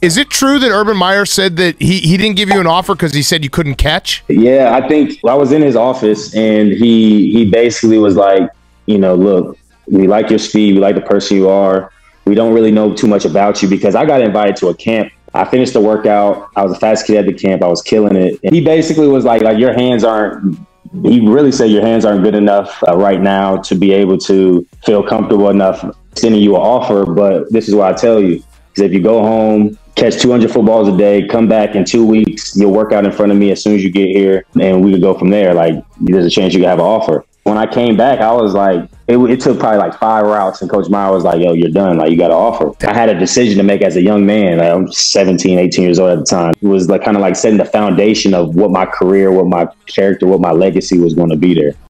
Is it true that Urban Meyer said that he, he didn't give you an offer because he said you couldn't catch? Yeah, I think I was in his office and he he basically was like, you know, look, we like your speed, we like the person you are. We don't really know too much about you because I got invited to a camp. I finished the workout. I was a fast kid at the camp. I was killing it. And he basically was like, like your hands aren't. He really said your hands aren't good enough uh, right now to be able to feel comfortable enough sending you an offer. But this is what I tell you: if you go home, catch 200 footballs a day, come back in two weeks, you'll work out in front of me as soon as you get here, and we could go from there. Like there's a chance you could have an offer. When I came back, I was like, it, it, took probably like five routes, and Coach Meyer was like, "Yo, you're done. Like, you got an offer." I had a decision to make as a young man. Like, I'm 17, 18 years old at the time. It was like kind of like setting the foundation of what my career, what my character, what my legacy was going to be there.